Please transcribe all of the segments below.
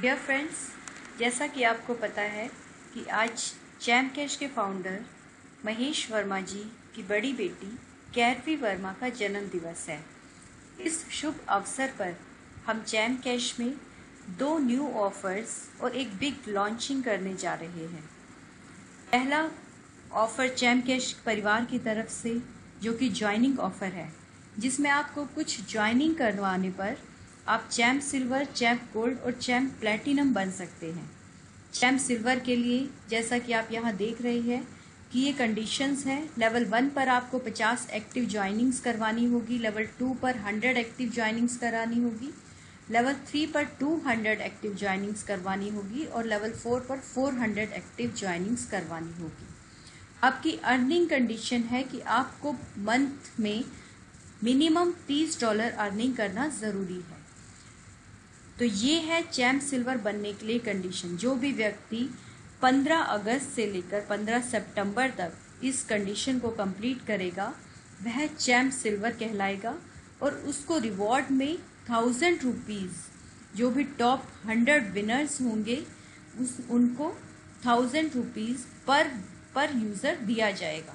Dear friends जैसा कि आपको पता है कि आज चैम्प कैश के फाउंडर महेश वर्मा जी की बड़ी बेटी कैरवी वर्मा का जन्म दिवस है। इस शुभ अवसर पर हम चैम्प कैश में दो न्यू ऑफर्स और एक बिग लॉन्चिंग करने जा रहे हैं। पहला ऑफ़र चैम्प कैश परिवार की तरफ़ से, जो कि ज्वाइनिंग ऑफ़र है, जिसमें आपको कुछ ज्वाइनिंग करवाने पर आप चैम्प सिल्वर चैम्प गोल्ड और चैम्प प्लेटिनम बन सकते हैं। चैम्प सिल्वर के लिए, जैसा कि आप यहाँ देख रहे हैं, कि ये कंडीशंस हैं। लेवल वन पर आपको 50 एक्टिव ज्वाइनिंग्स करवानी होगी। लेवल टू पर 100 एक्टिव ज्वाइनिंग्स करानी होगी। लेवल थ्री पर 200 एक्टिव ज्वाइनिंग्स करवानी होगी और लेवल फोर पर 400 एक्टिव ज्वाइनिंग्स करवानी होगी। आपकी अर्निंग कंडीशन है कि आपको मंथ में मिनिमम 30 डॉलर अर्निंग करना ज़रूरी है। तो ये है चैम्प सिल्वर बनने के लिए कंडीशन जो भी व्यक्ति 15 अगस्त से लेकर 15 सितंबर तक इस कंडीशन को कंप्लीट करेगा, वह चैम्प सिल्वर कहलाएगा और उसको रिवॉर्ड में थाउज़ेंड रुपीज़ जो भी टॉप हंड्रेड विनर्स होंगे, उस, उनको थाउज़ेंड रुपीज़ पर पर यूज़र दिया जाएगा।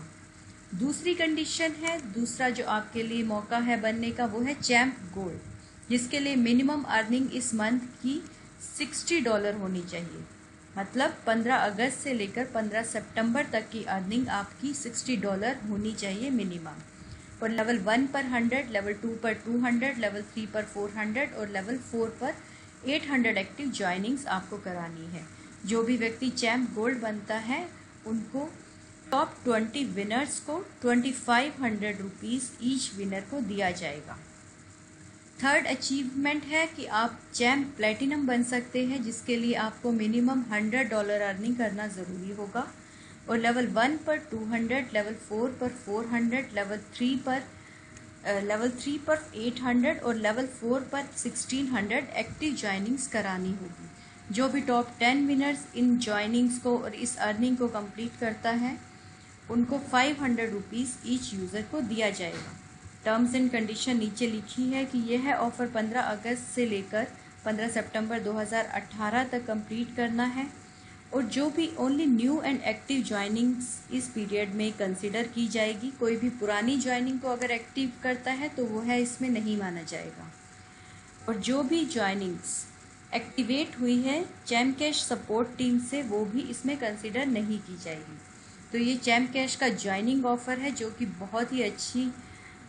दूसरी कंडीशन है, दूसरा जो आपके लिए मौका है बनने का, वो है चैम्प गोल्ड जिसके लिए मिनिमम अर्निंग इस मंथ की 60 डॉलर होनी चाहिए। मतलब 15 अगस्त से लेकर 15 सितंबर तक की अर्निंग आपकी 60 डॉलर होनी चाहिए मिनिमम और लेवल वन पर 100, लेवल टू पर 200, लेवल थ्री पर 400 और लेवल फोर पर 800 एक्टिव ज्वाइनिंग्स आपको करानी है। जो भी व्यक्ति चैम्प गोल्ड बनता है उनको टॉप 20 विनर्स को twenty five hundred rupees each winner को दिया जाएगा। थर्ड अचीवमेंट है कि आप चैम्प प्लेटिनम बन सकते हैं, जिसके लिए आपको मिनिमम हंड्रेड डॉलर अर्निंग करना ज़रूरी होगा। और लेवल वन पर टू हंड्रेड लेवल फोर पर फोर हंड्रेड लेवल थ्री पर लेवल थ्री पर एट हंड्रेड और लेवल फोर पर सिक्सटीन हंड्रेड एक्टिव ज्वाइनिंग्स करानी होगी। जो भी टॉप टेन विनर्स इन ज्वाइनिंग्स को और इस अर्निंग को कंप्लीट करता है, उनको five hundred rupees each user को दिया जाएगा। टर्म्स एंड कंडीशन नीचे लिखी है कि यह ऑफ़र 15 अगस्त से लेकर 15 सितंबर 2018 तक कंप्लीट करना है। और जो भी only new and active joinings इस पीरियड में कंसिडर की जाएगी, कोई भी पुरानी ज्वाइनिंग को अगर एक्टिव करता है तो वो है इसमें नहीं माना जाएगा। और जो भी ज्वाइनिंग्स एक्टिवेट हुई है चैम कैश सपोर्ट टीम से वो भी इसमें कंसिडर नहीं की जाएगी। तो ये चैम कैश का ज्वाइनिंग ऑफ़र है, जो कि बहुत ही अच्छी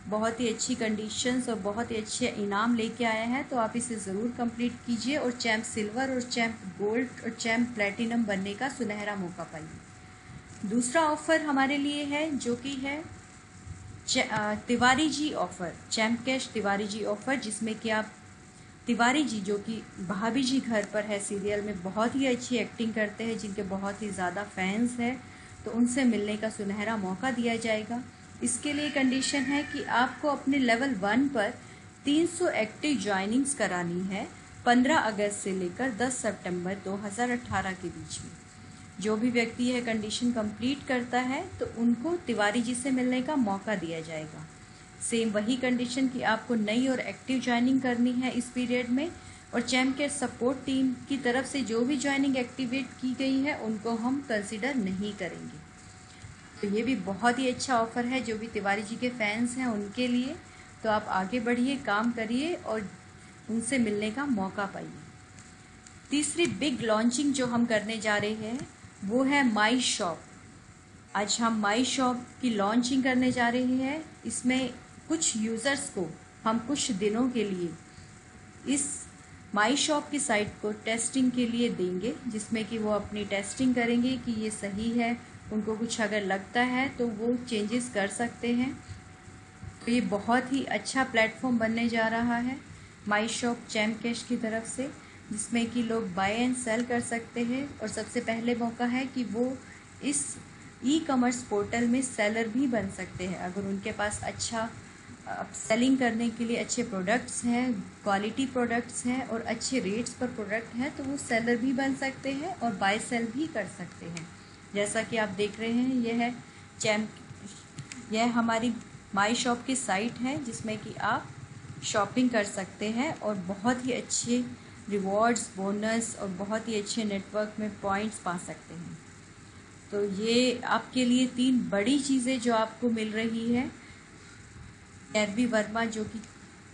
बहुत ही अच्छी कंडीशंस और बहुत ही अच्छे इनाम लेके आए हैं तो आप इसे ज़रूर कंप्लीट कीजिए और चैम्प सिल्वर और चैम्प गोल्ड और चैम्प प्लेटिनम बनने का सुनहरा मौका पाइए। दूसरा ऑफ़र हमारे लिए है, जो कि है Tiwari ji offer Champ Cash Tiwari ji offer जिसमें कि आप, तिवारी जी जो कि भाभी जी घर पर है सीरियल में बहुत ही अच्छी एक्टिंग करते हैं, जिनके बहुत ही ज़्यादा फैंस हैं तो उनसे मिलने का सुनहरा मौका दिया जाएगा। इसके लिए कंडीशन है कि आपको अपने लेवल वन पर 300 एक्टिव ज्वाइनिंग्स करानी है 15 अगस्त से लेकर 10 सितंबर 2018 के बीच में। जो भी व्यक्ति यह कंडीशन कंप्लीट करता है तो उनको तिवारी जी से मिलने का मौका दिया जाएगा। सेम वही कंडीशन कि आपको नई और एक्टिव ज्वाइनिंग करनी है इस पीरियड में, और चैम केयर सपोर्ट टीम की तरफ़ से जो भी ज्वाइनिंग एक्टिवेट की गई है, उनको हम कंसिडर नहीं करेंगे। तो ये भी बहुत ही अच्छा ऑफ़र है, जो भी तिवारी जी के फैंस हैं उनके लिए। तो आप आगे बढ़िए, काम करिए और उनसे मिलने का मौका पाइए। तीसरी बिग लॉन्चिंग जो हम करने जा रहे हैं, वो है माई शॉप। आज हम माई शॉप की लॉन्चिंग करने जा रहे हैं। इसमें कुछ यूज़र्स को हम कुछ दिनों के लिए इस माई शॉप की साइट को टेस्टिंग के लिए देंगे, जिसमें कि वो अपनी टेस्टिंग करेंगे कि ये सही है उनको कुछ अगर लगता है तो वो चेंजेस कर सकते हैं। तो ये बहुत ही अच्छा प्लेटफॉर्म बनने जा रहा है माई शॉप चैम कैश की तरफ़ से, जिसमें कि लोग बाय एंड सेल कर सकते हैं। और सबसे पहले मौका है कि वो इस ई कॉमर्स पोर्टल में सेलर भी बन सकते हैं। अगर उनके पास अच्छा सेलिंग करने के लिए अच्छे प्रोडक्ट्स हैं क्वालिटी प्रोडक्ट्स हैं और अच्छे रेट्स पर प्रोडक्ट हैं तो वो सेलर भी बन सकते हैं और बाय सेल भी कर सकते हैं। जैसा कि आप देख रहे हैं, यह है चैम्प यह हमारी माई शॉप की साइट है, जिसमें कि आप शॉपिंग कर सकते हैं और बहुत ही अच्छे रिवॉर्ड्स, बोनस और बहुत ही अच्छे नेटवर्क में पॉइंट्स पा सकते हैं। तो ये आपके लिए तीन बड़ी चीज़ें जो आपको मिल रही है। कैरवी वर्मा जो कि,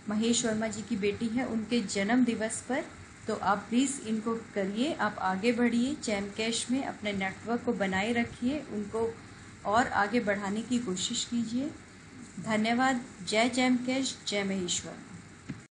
महेश वर्मा जी की बेटी है, उनके जन्म दिवस पर तो आप प्लीज़ इनको करिए, आप आगे बढ़िए चैम कैश में अपने नेटवर्क को बनाए रखिए, उनको और आगे बढ़ाने की कोशिश कीजिए। धन्यवाद, जय जैम कैश जय महेश्वर।